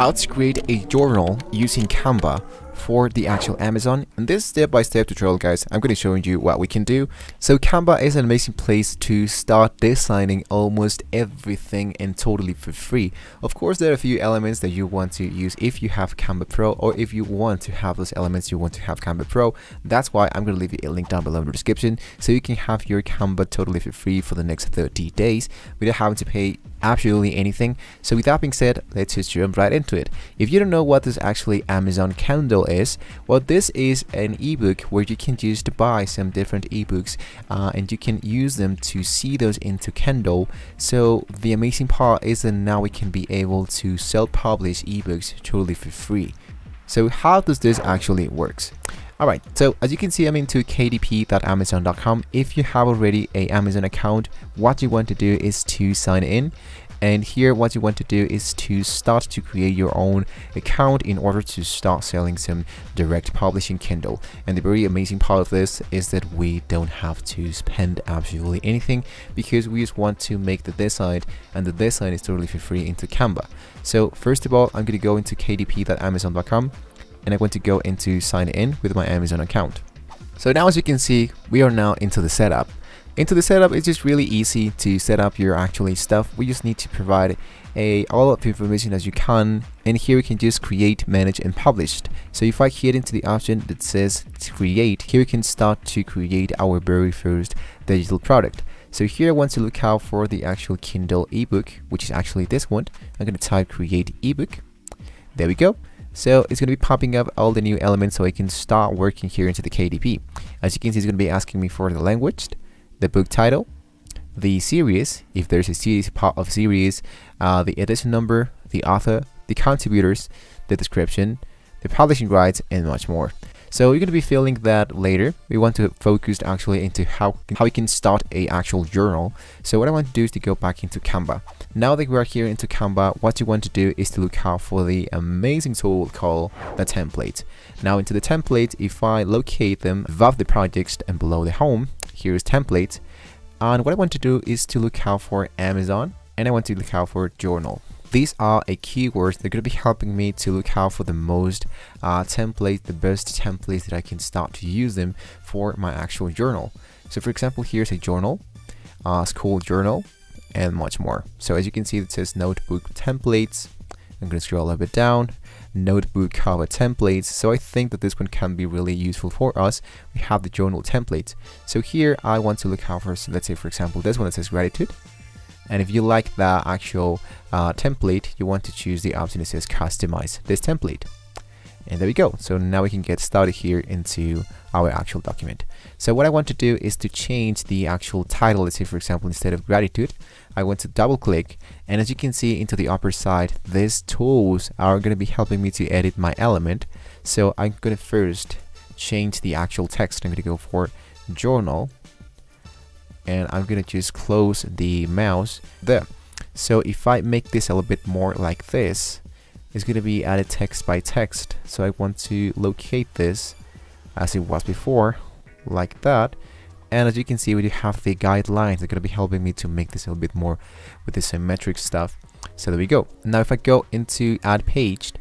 how to create a journal using Canva for the actual Amazon. In this step-by-step -step tutorial guys, I'm going to show you what we can do. So Canva is an amazing place to start designing almost everything and totally for free. Of course there are a few elements that you want to use if you have Canva Pro or if you want to have those elements you want to have Canva Pro. That's why I'm going to leave you a link down below in the description so you can have your Canva totally for free for the next 30 days without having to pay absolutely anything. So with that being said, let's just jump right into it. If you don't know what this actually Amazon Kindle is, well this is an ebook where you can just buy some different ebooks uh, and you can use them to see those into Kindle. So the amazing part is that now we can be able to self-publish ebooks totally for free. So how does this actually works? Alright, so as you can see I'm into kdp.amazon.com. If you have already a Amazon account, what you want to do is to sign in. And here what you want to do is to start to create your own account in order to start selling some direct publishing Kindle. And the very amazing part of this is that we don't have to spend absolutely anything because we just want to make the design and the design is totally for free into Canva. So first of all I'm going to go into kdp.amazon.com and I want to go into sign in with my Amazon account. So now as you can see, we are now into the setup. Into the setup, it's just really easy to set up your actually stuff. We just need to provide a all of the information as you can and here we can just create, manage and publish. So if I hit into the option that says create, here we can start to create our very first digital product. So here I want to look out for the actual Kindle ebook, which is actually this one. I'm going to type create ebook. There we go. So it's going to be popping up all the new elements so I can start working here into the KDP. As you can see, it's going to be asking me for the language, the book title, the series, if there's a series part of series, uh, the edition number, the author, the contributors, the description, the publishing rights, and much more. So you're going to be filling that later. We want to focus actually into how, how we can start a actual journal. So what I want to do is to go back into Canva. Now that we are here into Canva, what you want to do is to look out for the amazing tool called the template. Now into the template, if I locate them above the projects and below the home, here's template. And what I want to do is to look out for Amazon and I want to look out for journal. These are a keywords that are going to be helping me to look out for the most uh, templates, the best templates that I can start to use them for my actual journal. So for example, here's a journal, uh, school journal, and much more. So as you can see, it says notebook templates. I'm going to scroll a little bit down. Notebook cover templates. So I think that this one can be really useful for us. We have the journal templates. So here I want to look out for, let's say for example, this one that says gratitude and if you like the actual uh, template you want to choose the option that says customize this template. And there we go. So now we can get started here into our actual document. So what I want to do is to change the actual title. Let's say for example instead of gratitude I want to double click. And as you can see into the upper side these tools are going to be helping me to edit my element. So I'm going to first change the actual text. I'm going to go for journal and I'm gonna just close the mouse there. So if I make this a little bit more like this it's gonna be added text by text. So I want to locate this as it was before like that. And as you can see we do have the guidelines that are gonna be helping me to make this a little bit more with the symmetric stuff. So there we go. Now if I go into add page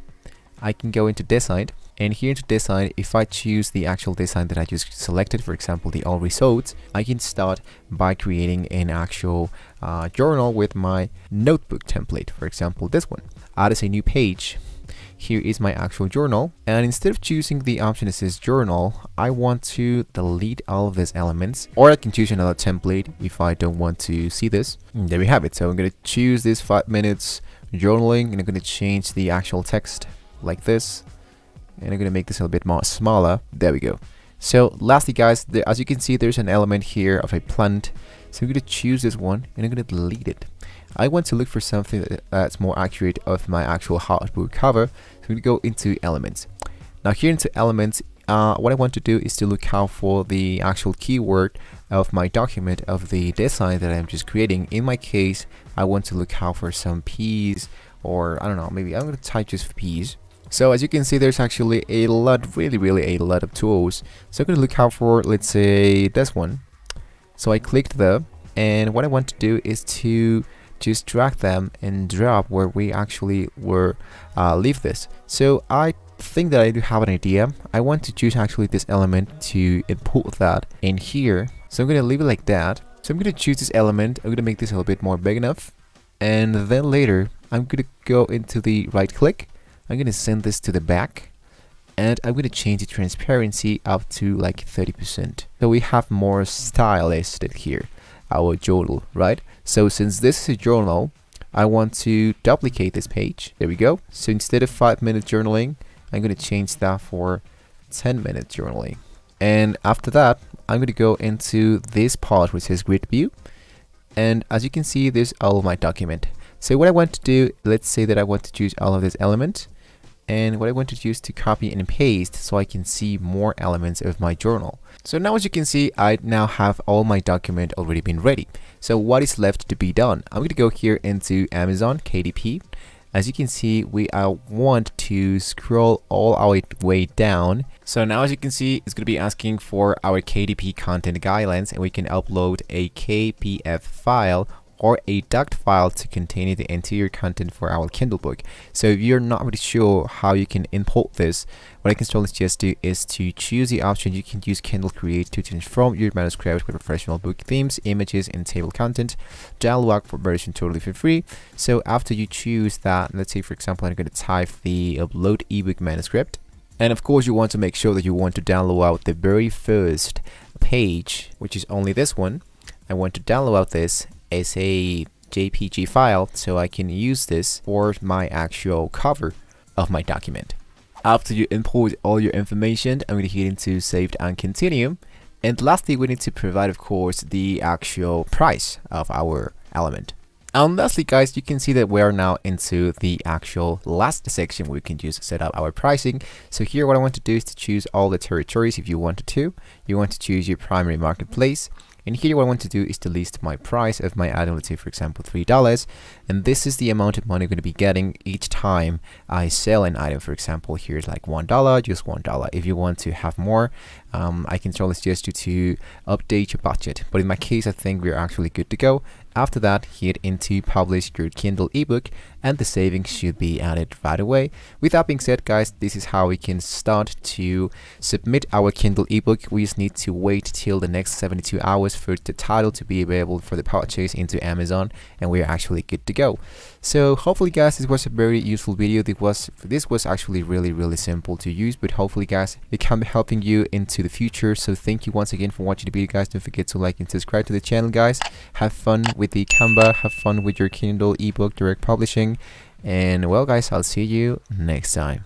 I can go into design and here to design, if I choose the actual design that I just selected, for example, the all results, I can start by creating an actual uh, journal with my notebook template. For example, this one. Add as a new page. Here is my actual journal. And instead of choosing the option that says journal, I want to delete all of these elements. Or I can choose another template if I don't want to see this. And there we have it. So I'm going to choose this 5 minutes journaling and I'm going to change the actual text like this and I'm going to make this a little bit more smaller. There we go. So lastly guys, there, as you can see there's an element here of a plant. So I'm going to choose this one and I'm going to delete it. I want to look for something that's more accurate of my actual hardbook cover. So I'm going to go into elements. Now here into elements, uh, what I want to do is to look out for the actual keyword of my document of the design that I'm just creating. In my case, I want to look out for some peas or I don't know, maybe I'm going to type just peas so as you can see, there's actually a lot, really, really a lot of tools. So I'm going to look out for, let's say, this one. So I clicked there, and what I want to do is to just drag them and drop where we actually were uh, leave this. So I think that I do have an idea. I want to choose actually this element to import that in here. So I'm gonna leave it like that. So I'm gonna choose this element. I'm gonna make this a little bit more big enough. And then later I'm gonna go into the right click I'm gonna send this to the back and I'm gonna change the transparency up to like 30% so we have more style listed here our journal right? So since this is a journal I want to duplicate this page. There we go. So instead of 5 minute journaling I'm gonna change that for 10 minute journaling. And after that I'm gonna go into this part which says grid view. And as you can see there's all of my document. So what I want to do let's say that I want to choose all of this element and what I want to use to copy and paste so I can see more elements of my journal. So now as you can see I now have all my document already been ready. So what is left to be done? I'm going to go here into Amazon KDP. As you can see we uh, want to scroll all our way down. So now as you can see it's going to be asking for our KDP content guidelines and we can upload a KPF file or a doc file to contain the interior content for our Kindle book. So if you're not really sure how you can import this, what I can strongly suggest do is to choose the option you can use Kindle Create to transform your manuscript with professional book themes, images, and table content. Download for version totally for free. So after you choose that, let's say for example I'm going to type the upload ebook manuscript. And of course you want to make sure that you want to download out the very first page, which is only this one. I want to download out this as a JPG file so I can use this for my actual cover of my document. After you import all your information, I'm going to hit into saved and continue. And lastly, we need to provide, of course, the actual price of our element. And lastly, guys, you can see that we are now into the actual last section where we can just set up our pricing. So here, what I want to do is to choose all the territories if you wanted to. You want to choose your primary marketplace. And here what I want to do is to list my price of my item, let's say for example $3 and this is the amount of money I'm going to be getting each time I sell an item. For example here's like $1 just $1 if you want to have more um, I can totally suggest you to update your budget but in my case I think we're actually good to go after that, hit into publish your Kindle ebook and the savings should be added right away. With that being said, guys, this is how we can start to submit our Kindle ebook. We just need to wait till the next 72 hours for the title to be available for the purchase into Amazon and we're actually good to go. So hopefully guys, this was a very useful video. This was, this was actually really, really simple to use, but hopefully guys, it can be helping you into the future. So thank you once again for watching the video guys. Don't forget to like and subscribe to the channel guys. Have fun with the Canva, have fun with your Kindle ebook direct publishing. And well guys, I'll see you next time.